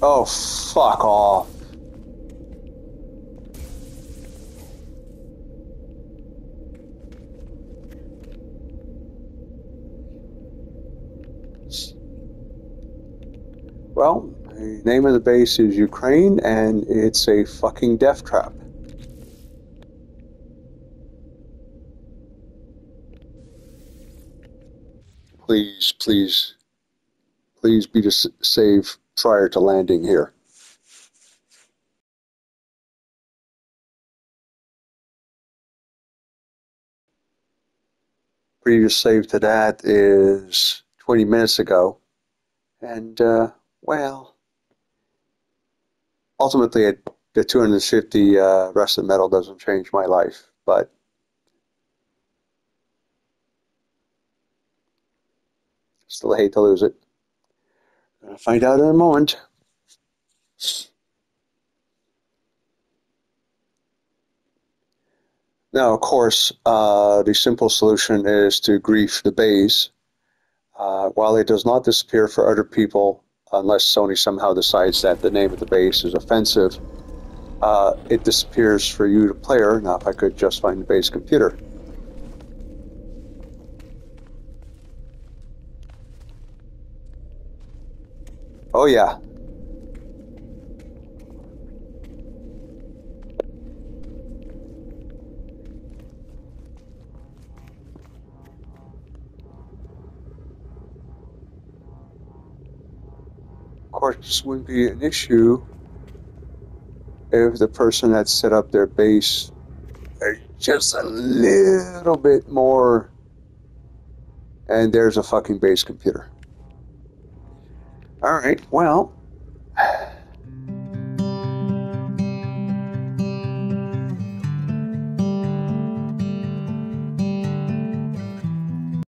Oh, fuck off. Well, the name of the base is Ukraine, and it's a fucking death trap. Please, please, please be to save prior to landing here. Previous save to that is 20 minutes ago. And, uh, well, ultimately, it, the 250 uh, rusted metal doesn't change my life, but still hate to lose it. Gonna find out in a moment. Now, of course, uh, the simple solution is to grief the base. Uh, while it does not disappear for other people, unless Sony somehow decides that the name of the base is offensive, uh, it disappears for you, the player. Now, if I could just find the base computer. Oh, yeah. Of course, this wouldn't be an issue if the person that set up their base just a little bit more and there's a fucking base computer. All right. Well,